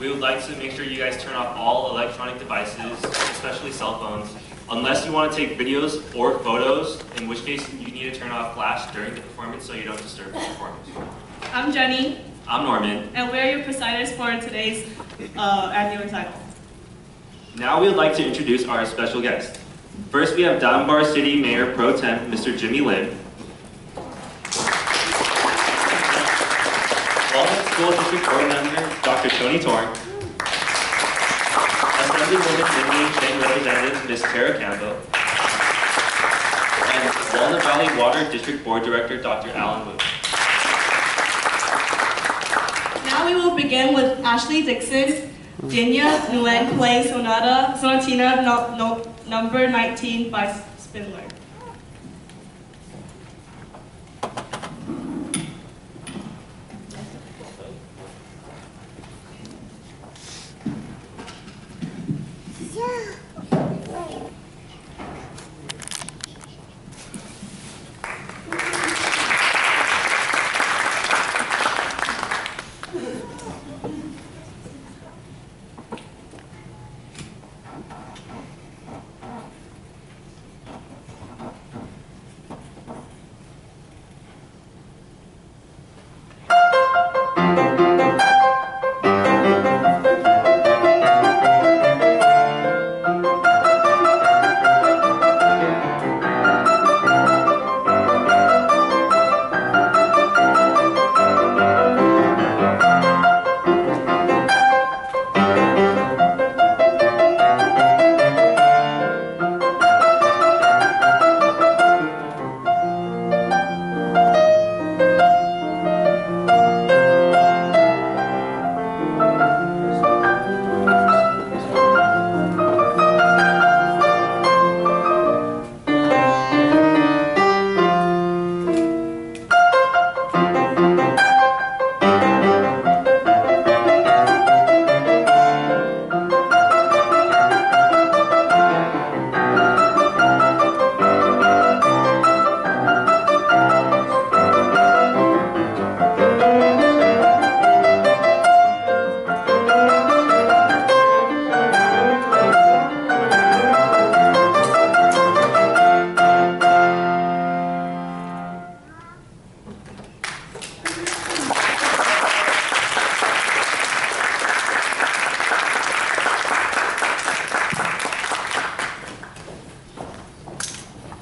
we would like to make sure you guys turn off all electronic devices, especially cell phones, unless you want to take videos or photos, in which case you need to turn off flash during the performance so you don't disturb the performance. I'm Jenny, I'm Norman. and we're your presiders for today's uh, annual recital. Now we would like to introduce our special guest. First, we have Diamond Bar City Mayor Pro Tem, Mr. Jimmy Lim. Walnut School District Board Member, Dr. Tony Torng. Assemblywoman Mindy State Representative, Ms. Tara Campbell. And Walnut Valley Water District Board Director, Dr. Alan Wu. Now we will begin with Ashley Dixon, Dayna Nguyen play Sonata, Sonatina no, no, number 19 by Spindler.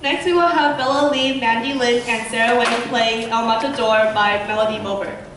Next we will have Bella Lee, Mandy Lin, and Sarah Wayne playing El Matador by Melody Bober.